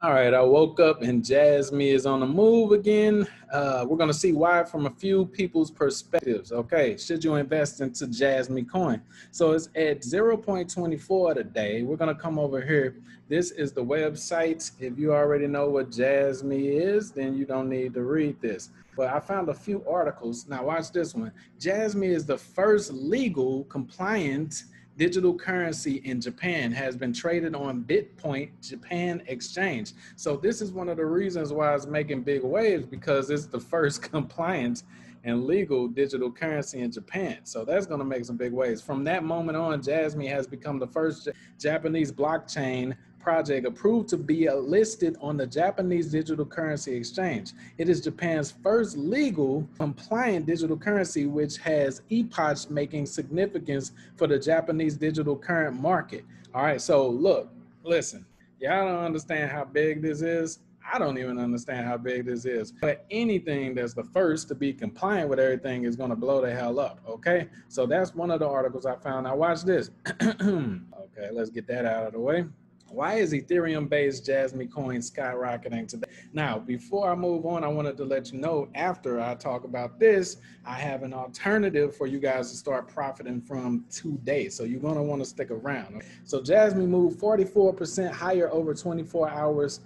All right, I woke up and Jasmy is on the move again. Uh, we're going to see why from a few people's perspectives. Okay, should you invest into Jasmy coin? So it's at 0.24 today. We're going to come over here. This is the website. If you already know what Jasmy is, then you don't need to read this. But I found a few articles. Now watch this one. Jasmy is the first legal compliant digital currency in Japan has been traded on BitPoint Japan Exchange. So this is one of the reasons why it's making big waves because it's the first compliant and legal digital currency in Japan. So that's going to make some big waves. From that moment on, Jasmy has become the first Japanese blockchain project approved to be listed on the Japanese digital currency exchange. It is Japan's first legal compliant digital currency, which has epoch making significance for the Japanese digital current market. All right, so look, listen, y'all don't understand how big this is. I don't even understand how big this is. But anything that's the first to be compliant with everything is going to blow the hell up. Okay. So that's one of the articles I found. Now, watch this. okay, let's get that out of the way. Why is Ethereum based Jasmy coin skyrocketing today? Now, before I move on, I wanted to let you know after I talk about this, I have an alternative for you guys to start profiting from today. So you're going to want to stick around. So Jasmy moved 44% higher over 24 hours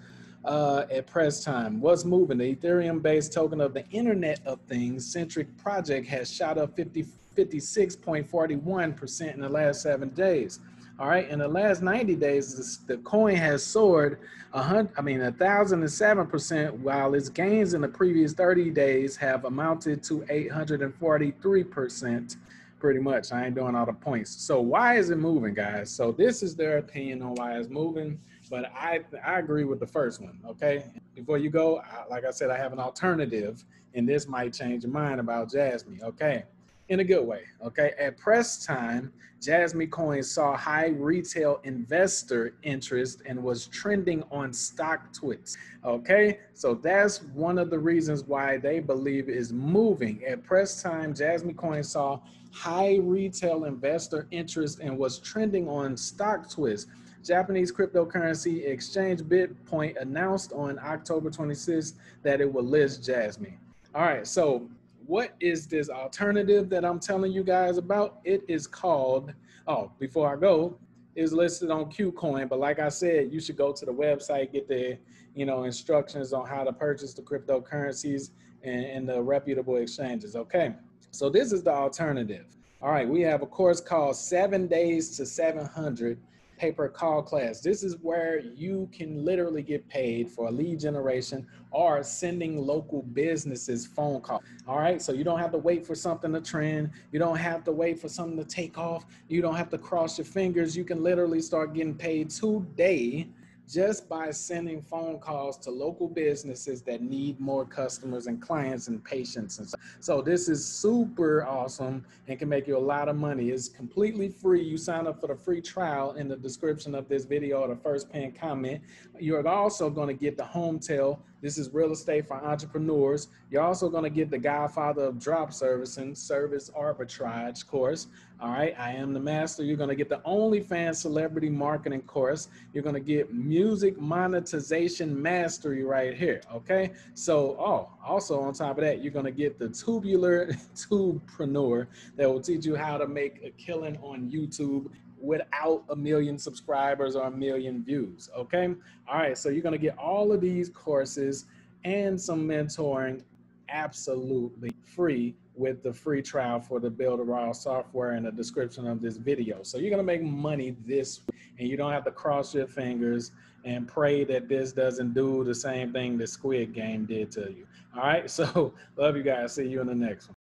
uh, at press time. What's moving? The Ethereum based token of the Internet of Things centric project has shot up 50, 56.41% in the last seven days. All right, in the last 90 days, the coin has soared a hundred, I mean, a thousand and seven percent, while its gains in the previous 30 days have amounted to 843 percent. Pretty much, I ain't doing all the points. So why is it moving, guys? So this is their opinion on why it's moving, but I I agree with the first one. Okay, before you go, I, like I said, I have an alternative, and this might change your mind about Jasmy. Okay in a good way. Okay. At press time, Jasmy Coin saw high retail investor interest and was trending on StockTwits. Okay. So that's one of the reasons why they believe is moving. At press time, Jasmy Coin saw high retail investor interest and was trending on stock StockTwits. Japanese cryptocurrency exchange BitPoint announced on October 26th that it will list Jasmy. All right, so what is this alternative that I'm telling you guys about? It is called, oh, before I go, is listed on KuCoin, But like I said, you should go to the website, get the, you know, instructions on how to purchase the cryptocurrencies and, and the reputable exchanges. Okay. So this is the alternative. All right. We have a course called seven days to 700 pay-per call class. This is where you can literally get paid for lead generation or sending local businesses phone calls. All right. So you don't have to wait for something to trend. You don't have to wait for something to take off. You don't have to cross your fingers. You can literally start getting paid today just by sending phone calls to local businesses that need more customers and clients and patients and so, so this is super awesome and can make you a lot of money. It's completely free. You sign up for the free trial in the description of this video or the first pinned comment. You're also going to get the home tell this is real estate for entrepreneurs. You're also going to get the Godfather of Drop Servicing Service Arbitrage course. All right, I am the master. You're going to get the OnlyFans Celebrity Marketing course. You're going to get Music Monetization Mastery right here. Okay, so oh, also on top of that, you're going to get the Tubular Tubepreneur that will teach you how to make a killing on YouTube without a million subscribers or a million views. Okay. All right. So you're going to get all of these courses and some mentoring absolutely free with the free trial for the Builderall software in the description of this video. So you're going to make money this and you don't have to cross your fingers and pray that this doesn't do the same thing that Squid Game did to you. All right. So love you guys. See you in the next one.